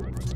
side.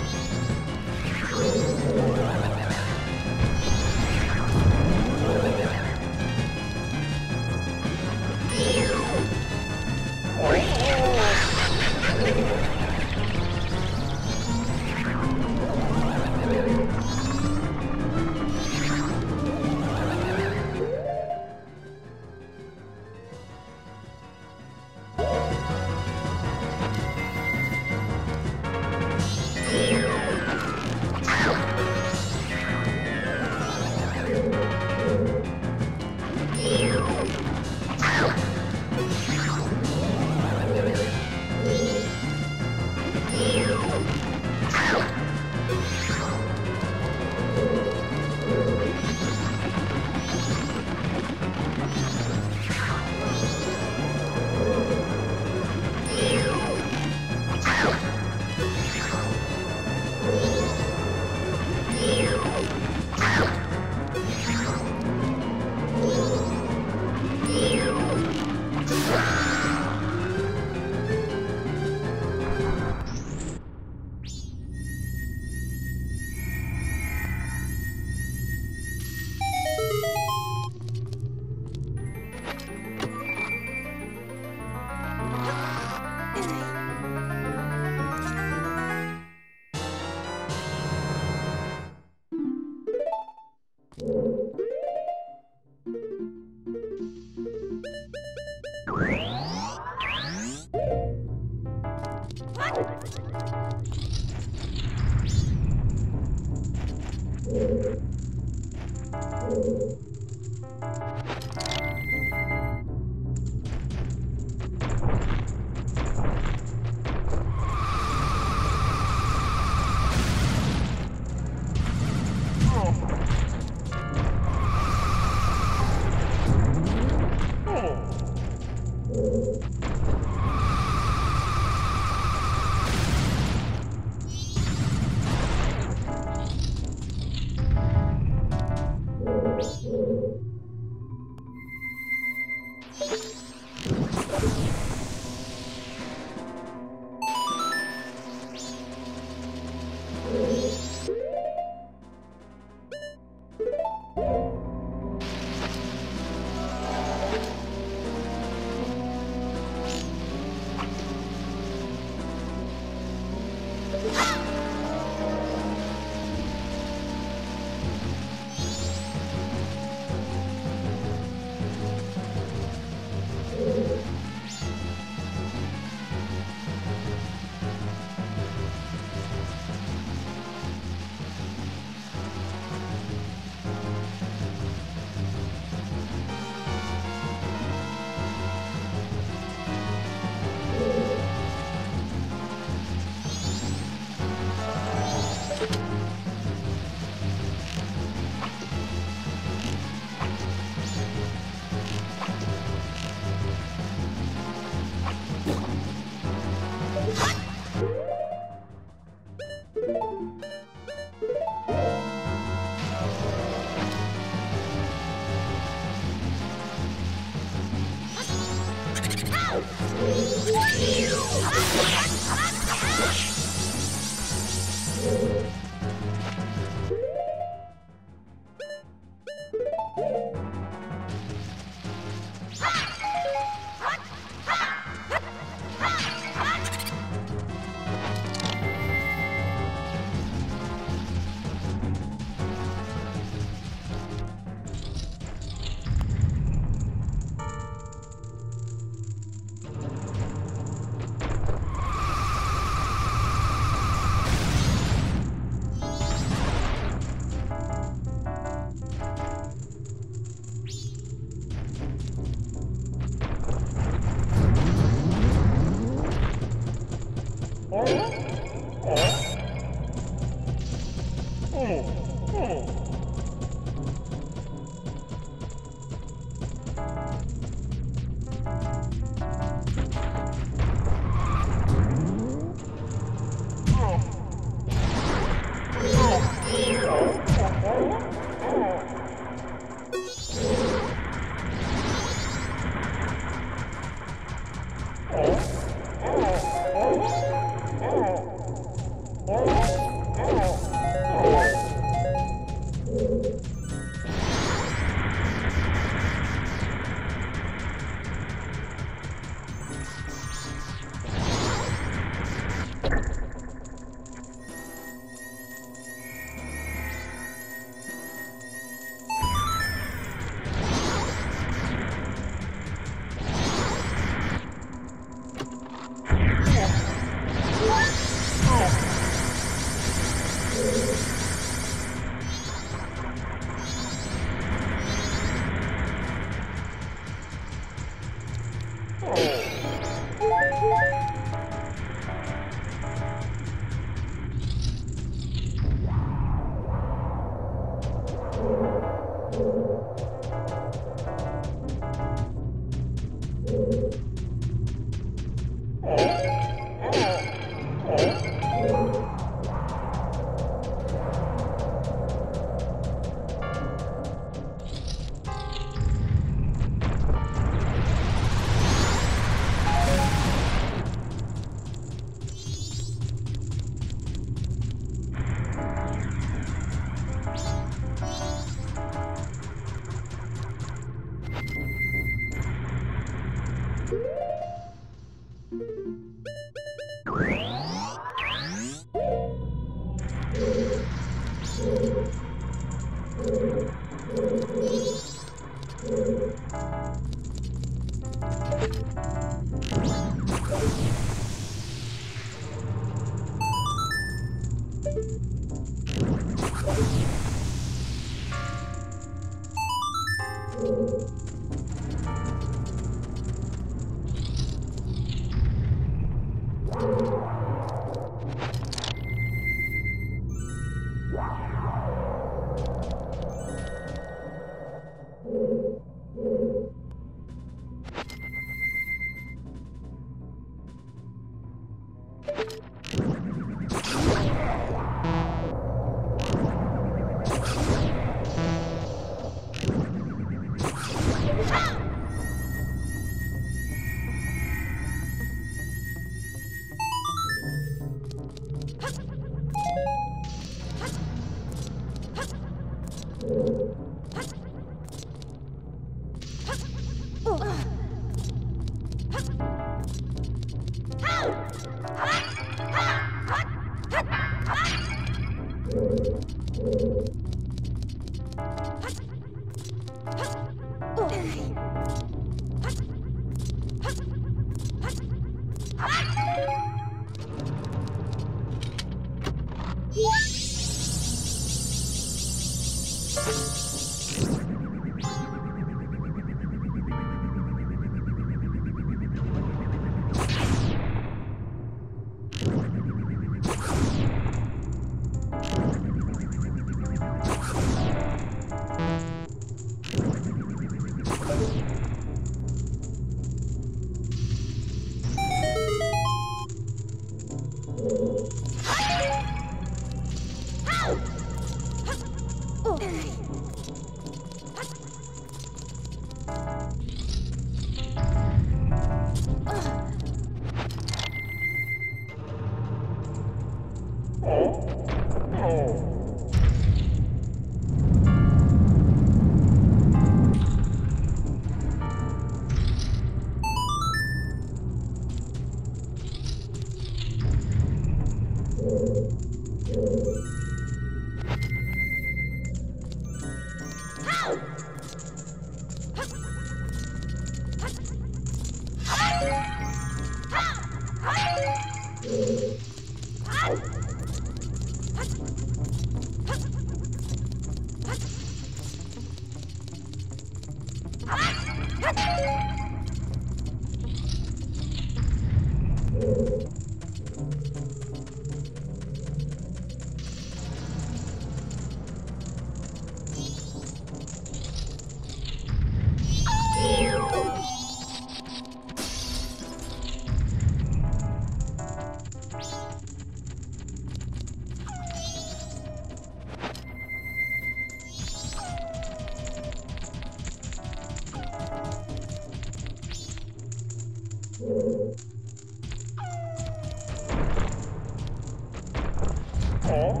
어?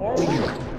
All units.